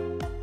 Bye.